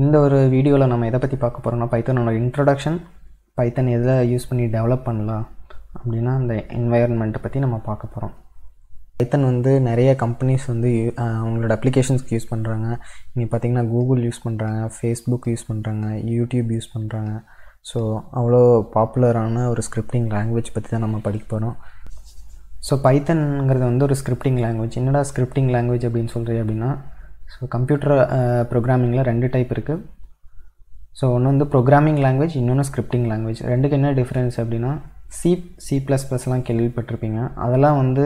இந்த ஒரு வீடியோவில் நம்ம எதை பற்றி பார்க்க போகிறோம்னா பைத்தனோட இன்ட்ரொடக்ஷன் பைத்தன் எதை யூஸ் பண்ணி டெவலப் பண்ணலாம் அப்படின்னா அந்த என்வாயர்மெண்ட்டை பற்றி நம்ம பார்க்க போகிறோம் பைத்தன் வந்து நிறைய கம்பெனிஸ் வந்து அவங்களோட அப்ளிகேஷன்ஸ்க்கு யூஸ் பண்ணுறாங்க இங்கே பார்த்தீங்கன்னா கூகுள் யூஸ் பண்ணுறாங்க ஃபேஸ்புக் யூஸ் பண்ணுறாங்க யூடியூப் யூஸ் பண்ணுறாங்க ஸோ அவ்வளோ பாப்புலரான ஒரு ஸ்கிரிப்டிங் லாங்குவேஜ் பற்றி தான் நம்ம படிக்க போகிறோம் ஸோ பைத்தன்ங்கிறது வந்து ஒரு ஸ்கிரிப்டிங் லாங்குவேஜ் என்னடா ஸ்கிரிப்டிங் லாங்குவேஜ் அப்படின்னு சொல்கிறீங்க அப்படின்னா ஸோ கம்ப்யூட்டர் ப்ரோக்ராமிங்கில் ரெண்டு டைப் இருக்குது ஸோ ஒன்று வந்து ப்ரோக்ராமிங் லாங்குவேஜ் இன்னொன்று ஸ்கிரிப்டிங் லாங்குவேஜ் ரெண்டுக்கு என்ன டிஃப்ரென்ஸ் அப்படின்னா சி சி ப்ளஸ் ப்ளஸ்லாம் கேள்விப்பட்டிருப்பீங்க. அதெல்லாம் வந்து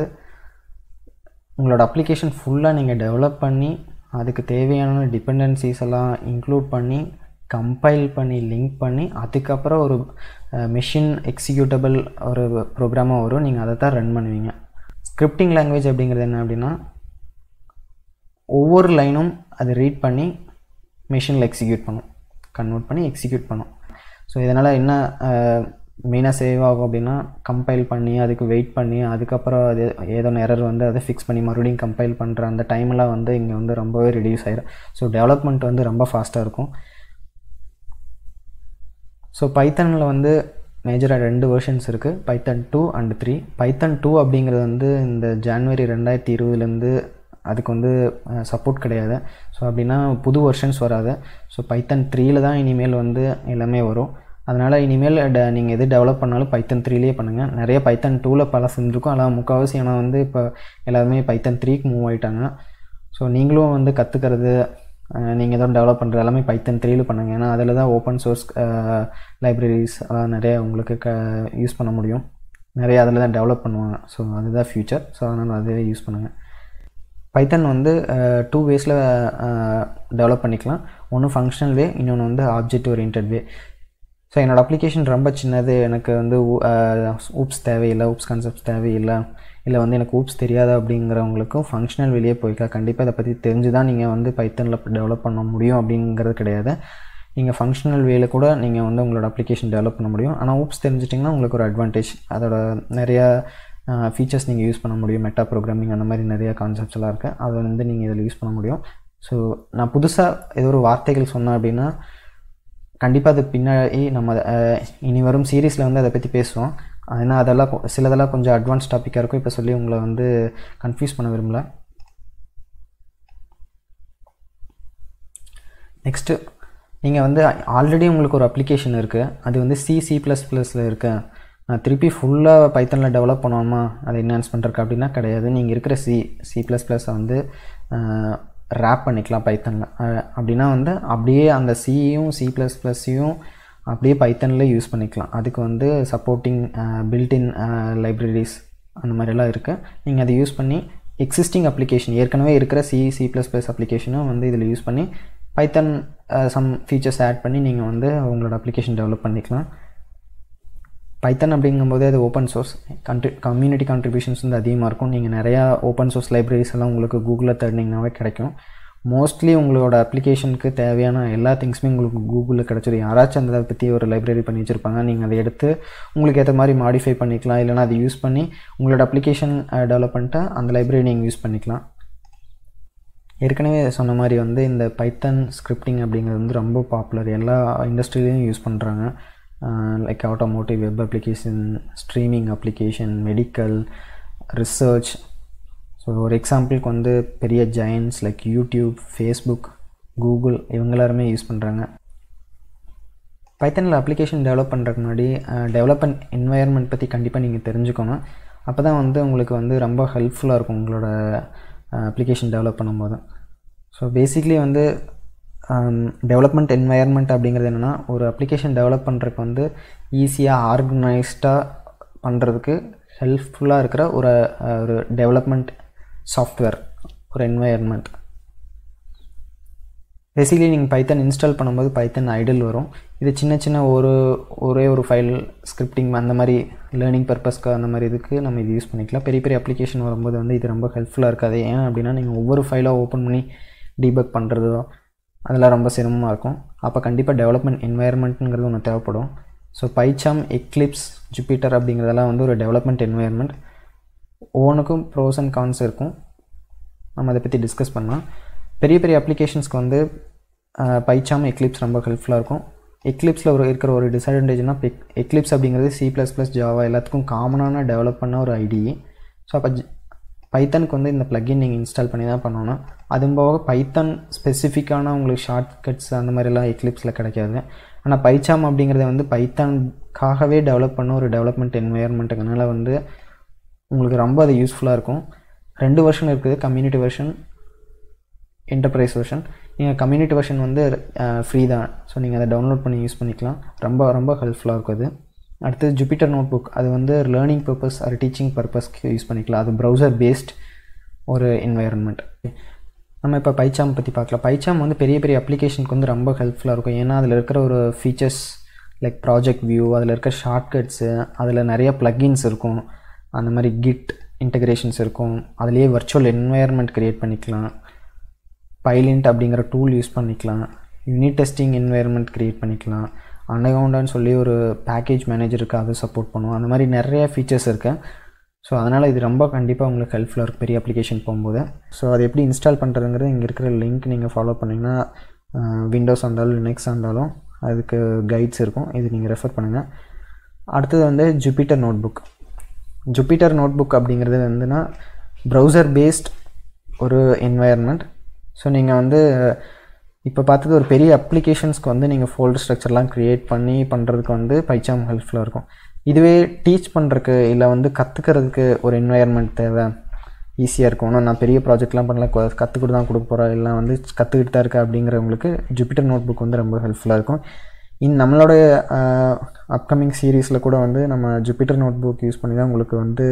உங்களோட அப்ளிகேஷன் ஃபுல்லாக நீங்கள் டெவலப் பண்ணி அதுக்கு தேவையான டிபெண்டன்சிஸ் எல்லாம் இன்க்ளூட் பண்ணி கம்பைல் பண்ணி லிங்க் பண்ணி அதுக்கப்புறம் ஒரு மெஷின் எக்ஸிக்யூட்டபிள் ஒரு ப்ரோக்ராமாக வரும். நீங்கள் அதை தான் ரன் பண்ணுவீங்க. ஸ்கிரிப்டிங் லாங்குவேஜ் அப்படிங்கிறது என்ன அப்படின்னா ஒவ்வொரு லைனும் அது ரீட் பண்ணி மிஷினில் எக்ஸிக்யூட் பண்ணும். கன்வெர்ட் பண்ணி எக்ஸிக்யூட் பண்ணும். ஸோ இதனால் என்ன மெயினாக சேவ் ஆகும் அப்படின்னா கம்பைல் பண்ணி அதுக்கு வெயிட் பண்ணி அதுக்கப்புறம் அது ஏதோ எரர் வந்து அதை ஃபிக்ஸ் பண்ணி மறுபடியும் கம்பைல் பண்ணுற அந்த டைம்லாம் வந்து இங்கே வந்து ரொம்பவே ரிடியூஸ் ஆகிடும் ஸோ டெவலப்மெண்ட் வந்து ரொம்ப ஃபாஸ்ட்டாக இருக்கும். ஸோ பைத்தனில் வந்து மேஜராக ரெண்டு வெர்ஷன்ஸ் இருக்குது Python two and three Python two அப்படிங்கிறது வந்து இந்த ஜான்வரி ரெண்டாயிரத்தி இருபதுலேருந்து அதுக்கு வந்து சப்போர்ட் கிடையாது. ஸோ அப்படின்னா புது வெர்ஷன்ஸ் வராது. ஸோ பைத்தன் த்ரீயில் தான் இனிமேல் வந்து எல்லாமே வரும். அதனால் இனிமேல் ட நீங்கள் எது டெவலப் பண்ணாலும் பைத்தன் த்ரீலேயே பண்ணுங்கள் நிறைய பைத்தன் டூவில் பல செஞ்சுருக்கும். அதெல்லாம் முக்கால்வாசி ஆனால் வந்து இப்போ எல்லாருமே பைத்தன் த்ரீக்கு மூவ் ஆகிட்டாங்க ஸோ நீங்களும் வந்து கற்றுக்கிறது நீங்கள் எதாவது டெவலப் பண்ணுறது எல்லாமே பைத்தன் த்ரீல பண்ணுங்கள் ஏன்னா அதில் தான் ஓப்பன் சோர்ஸ் லைப்ரரிஸ் அதெல்லாம் நிறைய உங்களுக்கு க யூஸ் பண்ண முடியும். நிறைய அதில் தான் டெவலப் பண்ணுவாங்க. ஸோ அதுதான் ஃப்யூச்சர் ஸோ அதனால் அதுவே யூஸ் பண்ணுங்கள் பைத்தன் வந்து டூ வேஸில் டெவலப் பண்ணிக்கலாம். ஒன்று ஃபங்க்ஷனல் வே இன்னொன்று வந்து ஆப்ஜெக்ட் ஓரியன்ட் வே ஸோ என்னோடய அப்ளிகேஷன் ரொம்ப சின்னது. எனக்கு வந்து ஊப்ஸ் தேவையில்லை ஊப்ஸ் கான்செப்ட்ஸ் தேவையில்லை. இல்லை வந்து எனக்கு ஊப்ஸ் தெரியாது அப்படிங்கிறவங்களுக்கும் ஃபங்க்ஷனல் வெளியே போய்க்கலாம். கண்டிப்பாக இதை பற்றி தெரிஞ்சு தான் நீங்கள் வந்து பைத்தனில் டெவலப் பண்ண முடியும் அப்படிங்கிறது கிடையாது. நீங்கள் ஃபங்க்ஷனல் வேல கூட நீங்கள் வந்து உங்களோட அப்ளிகேஷன் டெவலப் பண்ண முடியும். ஆனால் ஊப்ஸ் தெரிஞ்சிட்டிங்கன்னா உங்களுக்கு ஒரு அட்வான்டேஜ் அதோட நிறையா ஃபீச்சர்ஸ் நீங்கள் யூஸ் பண்ண முடியும் மெட்டா ப்ரோக்ராமிங் அந்த மாதிரி நிறைய கான்செப்ட்ஸ்லாம் இருக்குது அதை வந்து நீங்கள் இதில் யூஸ் பண்ண முடியும். ஸோ நான் புதுசாக ஏதோ ஒரு வார்த்தைகள் சொன்னேன் அப்படின்னா கண்டிப்பாக அது பின்னாடி நம்ம இனி வரும் சீரீஸில் வந்து அதை பற்றி பேசுவோம். ஏன்னா அதெல்லாம் சிலதெல்லாம் கொஞ்சம் அட்வான்ஸ் டாப்பிக்காக இருக்கும். இப்போ சொல்லி உங்களை வந்து கன்ஃபியூஸ் பண்ண விரும்பல. நெக்ஸ்ட்டு நீங்கள் வந்து ஆல்ரெடி உங்களுக்கு ஒரு அப்ளிகேஷன் இருக்குது அது வந்து சி சி ப்ளஸ் ப்ளஸில் இருக்குது நான் திருப்பி ஃபுல்லாக பைத்தனில் டெவலப் பண்ணணுமா? அதை என்ஹான்ஸ் பண்ணுறக்கு அப்படின்னா கிடையாது. நீங்கள் இருக்கிற சி சி ப்ளஸ் ப்ளஸை வந்து ரேப் பண்ணிக்கலாம் பைத்தனில் அப்படின்னா வந்து அப்படியே அந்த சியும் சி ப்ளஸ் ப்ளஸ்ஸையும் அப்படியே பைத்தனில் யூஸ் பண்ணிக்கலாம். அதுக்கு வந்து சப்போர்ட்டிங் பில்டின் லைப்ரரிஸ் அந்த மாதிரிலாம் இருக்குது நீங்கள் அதை யூஸ் பண்ணி எக்ஸிஸ்டிங் அப்ளிகேஷன் ஏற்கனவே இருக்கிற சி சி ப்ளஸ் ப்ளஸ் அப்ளிகேஷனும் வந்து இதில் யூஸ் பண்ணி பைத்தன் சம் ஃபீச்சர்ஸ் ஆட் பண்ணி நீங்கள் வந்து உங்களோட அப்ளிகேஷன் டெவலப் பண்ணிக்கலாம். பைத்தன் அப்படிங்கும்போது அது open source country community contributions வந்து அதிகமாக இருக்கும். நீங்கள் நிறையா ஓப்பன் சோர்ஸ் லைப்ரரிஸ் எல்லாம் உங்களுக்கு கூகுளில் தேடினீங்கனாவே கிடைக்கும். மோஸ்ட்லி உங்களோட அப்ளிகேஷனுக்கு தேவையான எல்லா திங்ஸுமே உங்களுக்கு கூகுளில் கிடச்சிடும் யாராச்சும் அந்த இதை பற்றி ஒரு லைப்ரரி பண்ணி வச்சுருப்பாங்க. நீங்கள் அதை எடுத்து உங்களுக்கு ஏற்ற மாதிரி மாடிஃபை பண்ணிக்கலாம். இல்லைனா அதை யூஸ் பண்ணி உங்களோட அப்ளிகேஷன் டெவலப் பண்ணிட்டு அந்த லைப்ரரி நீங்கள் யூஸ் பண்ணிக்கலாம். ஏற்கனவே சொன்ன மாதிரி வந்து இந்த பைத்தன் ஸ்கிரிப்டிங் அப்படிங்கிறது வந்து ரொம்ப பாப்புலர் எல்லா இண்டஸ்ட்ரியிலையும் யூஸ் பண்ணுறாங்க like automotive web application streaming application medical research so ஒரு எக்ஸாம்பிளுக்கு வந்து பெரிய giants like YouTube Facebook Google இவங்க எல்லாருமே யூஸ் பண்ணுறாங்க பைத்தனில் அப்ளிகேஷன் டெவலப் பண்ணுறதுக்கு முன்னாடி uh, டெவலப்மெண்ட் என்வாயர்மெண்ட் பற்றி கண்டிப்பாக நீங்கள் தெரிஞ்சுக்கணும் அப்போ தான் வந்து உங்களுக்கு வந்து ரொம்ப ஹெல்ப்ஃபுல்லாக இருக்கும் உங்களோட uh, அப்ளிகேஷன் டெவலப் பண்ணும்போது. ஸோ பேசிக்லி வந்து டெவலப்மெண்ட் என்வாயர்மெண்ட் அப்படிங்கிறது என்னென்னா ஒரு அப்ளிகேஷன் டெவலப் பண்ணுறதுக்கு வந்து ஈஸியாக ஆர்கனைஸ்டாக பண்ணுறதுக்கு ஹெல்ப்ஃபுல்லாக இருக்கிற ஒரு ஒரு டெவலப்மெண்ட் சாஃப்ட்வேர் ஒரு என்வாயர்மெண்ட் பேசிக்கலி நீங்கள் பைத்தன் இன்ஸ்டால் பண்ணும்போது பைத்தன் ஐடல் வரும். இது சின்ன சின்ன ஒரு ஒரே ஒரு ஃபைல் ஸ்கிரிப்டிங் அந்த மாதிரி லேர்னிங் பர்பஸ்க்கு அந்த மாதிரி இதுக்கு நம்ம இது யூஸ் பண்ணிக்கலாம். பெரிய பெரிய அப்ளிகேஷன் வரும்போது வந்து இது ரொம்ப ஹெல்ப்ஃபுல்லாக இருக்காது. ஏன் அப்படின்னா நீங்கள் ஒவ்வொரு ஃபைலாக ஓப்பன் பண்ணி டீபக் பண்ணுறதோ அதெல்லாம் ரொம்ப சிரமமாக இருக்கும். அப்போ கண்டிப்பாக டெவலப்மெண்ட் என்வாயர்மெண்ட்டுங்கிறது ஒன்று தேவைப்படும். ஸோ பைச்சாம் எக்லிப்ஸ் ஜூபிட்டர் அப்படிங்கிறதெல்லாம் வந்து ஒரு டெவலப்மெண்ட் என்வாயர்மெண்ட் ஒவ்வொன்றுக்கும் ப்ரோஸ் அண்ட் கான்ஸ் இருக்கும். நம்ம அதை பற்றி டிஸ்கஸ் பண்ணலாம். பெரிய பெரிய அப்ளிகேஷன்ஸ்க்கு வந்து பைச்சாம் எக்லிப்ஸ் ரொம்ப ஹெல்ப்ஃபுல்லாக இருக்கும். எக்லிப்ஸில் ஒரு இருக்கிற ஒரு டிஸ்அட்வான்டேஜ்னால் எக்லிப்ஸ் அப்படிங்கிறது சி ப்ளஸ் ப்ளஸ் ஜாவா எல்லாத்துக்கும் காமனான டெவலப் பண்ண ஒரு ஐடி ஸோ அப்போ பைத்தனுக்கு வந்து இந்த ப்ளக்கின் நீங்கள் இன்ஸ்டால் பண்ணி தான் பண்ணணும். அதுவும் போக பைத்தன் ஸ்பெசிஃபிக்கான உங்களுக்கு ஷார்ட் கட்ஸ் அந்த மாதிரிலாம் எக்லிப்ஸில் கிடைக்காது ஆனால் பைச்சாம் அப்படிங்கிறத வந்து பைத்தான்காகவே டெவலப் பண்ண ஒரு டெவலப்மெண்ட் என்வையர்மெண்ட்டுங்கனால வந்து உங்களுக்கு ரொம்ப அது யூஸ்ஃபுல்லாக இருக்கும். ரெண்டு வெர்ஷன் இருக்குது கம்யூனிட்டி வெர்ஷன் என்டர்பிரைஸ் வெர்ஷன் நீங்கள் கம்யூனிட்டி வெர்ஷன் வந்து ஃப்ரீ தான். ஸோ நீங்கள் அதை டவுன்லோட் பண்ணி யூஸ் பண்ணிக்கலாம். ரொம்ப ரொம்ப ஹெல்ப்ஃபுல்லாக இருக்கும் அது. அடுத்தது ஜூபிட்டர் நோட் புக் அது வந்து லேர்னிங் பர்பஸ் அது டீச்சிங் பர்பஸ்க்கு யூஸ் பண்ணிக்கலாம். அது ப்ரௌசர் பேஸ்ட் ஒரு என்வாயர்மெண்ட் நம்ம இப்போ பைச்சாம் பற்றி பார்க்கலாம். பைச்சாம் வந்து பெரிய பெரிய அப்ளிகேஷனுக்கு வந்து ரொம்ப ஹெல்ப்ஃபுல்லாக இருக்கும். ஏன்னா அதில் இருக்கிற ஒரு ஃபீச்சர்ஸ் லைக் ப்ராஜெக்ட் வியூ அதில் இருக்க ஷார்ட்கட்ஸு அதில் நிறைய ப்ளக்கின்ஸ் இருக்கும். அந்த மாதிரி கிட் இன்டகிரேஷன்ஸ் இருக்கும். அதுலேயே வர்ச்சுவல் என்வாயர்மெண்ட் க்ரியேட் பண்ணிக்கலாம். பைலின்ட் அப்படிங்கிற டூல் யூஸ் பண்ணிக்கலாம். யூனிட் டெஸ்டிங் என்வாயர்மெண்ட் க்ரியேட் பண்ணிக்கலாம். அண்டர்கவுண்டான்னு சொல்லி ஒரு பேக்கேஜ் மேனேஜருக்கு அதை சப்போர்ட் பண்ணுவோம். அந்த மாதிரி நிறைய ஃபீச்சர்ஸ் இருக்குது ஸோ அதனால் இது ரொம்ப கண்டிப்பாக உங்களுக்கு ஹெல்ப்ஃபுல்லாக இருக்கும் பெரிய அப்ளிகேஷன் போகும்போது. ஸோ அது எப்படி இன்ஸ்டால் பண்ணுறதுங்கிறது இங்கே இருக்கிற லிங்க் நீங்கள் ஃபாலோ பண்ணிங்கன்னா விண்டோஸ் இருந்தாலும் லினக்ஸ் இருந்தாலும் அதுக்கு கைட்ஸ் இருக்கும். இது நீங்கள் ரெஃபர் பண்ணுங்கள் அடுத்தது வந்து Jupyter notebook Jupyter notebook அப்படிங்கிறது வந்துன்னா ப்ரௌசர் பேஸ்ட் ஒரு என்வாயர்மெண்ட் ஸோ நீங்கள் வந்து இப்போ பார்த்தது ஒரு பெரிய அப்ளிகேஷன்ஸ்க்கு வந்து நீங்கள் ஃபோல்டர் ஸ்ட்ரக்சர்லாம் க்ரியேட் பண்ணி பண்ணுறதுக்கு வந்து பைச்சாம் ஹெல்ப்ஃபுல்லாக இருக்கும். இதுவே டீச் பண்ணுறதுக்கு இல்லை வந்து கற்றுக்கிறதுக்கு ஒரு என்வாயர்மெண்ட் தேவை. ஈஸியாக இருக்கும். ஆனால் நான் பெரிய ப்ராஜெக்ட்லாம் பண்ணல கற்றுக்கிட்டு தான் கொடுக்க போகிறேன் இல்லை வந்து கற்றுக்கிட்டு தான் இருக்கேன் அப்படிங்கிறவங்களுக்கு ஜூபிட்டர் நோட் புக் வந்து ரொம்ப ஹெல்ப்ஃபுல்லாக இருக்கும். இன் நம்மளோட அப்கமிங் சீரீஸில் கூட வந்து நம்ம ஜூபிட்டர் நோட் புக் யூஸ் பண்ணி தான் உங்களுக்கு வந்து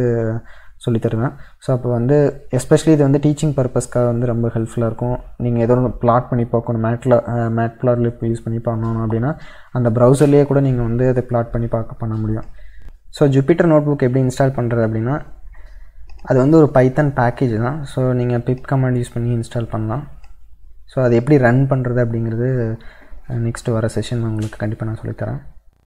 சொல்லித் தருவேன் ஸோ அப்போ வந்து எஸ்பெஷலி இது வந்து டீச்சிங் பர்பஸ்க்காக வந்து ரொம்ப ஹெல்ப்ஃபுல்லாக இருக்கும். நீங்கள் ஏதோ ஒன்று பிளாட் பண்ணி பார்க்கணும். மேட்ல மேட் பிளாட்ல இப்போ யூஸ் பண்ணி பண்ணணும் அப்படின்னா அந்த ப்ரௌசர்லேயே கூட நீங்கள் வந்து அதை பிளாட் பண்ணி பார்க்க பண்ண முடியும். ஸோ ஜூபிட்டர் நோட் புக் எப்படி இன்ஸ்டால் பண்ணுறது அப்படின்னா அது வந்து ஒரு பைத்தன் பேக்கேஜ் தான். ஸோ நீங்கள் பிப் கமாண்ட் யூஸ் பண்ணி இன்ஸ்டால் பண்ணலாம். ஸோ அது எப்படி ரன் பண்ணுறது அப்படிங்கிறது நெக்ஸ்ட்டு வர செஷன் உங்களுக்கு கண்டிப்பாக நான் சொல்லித்தரேன்.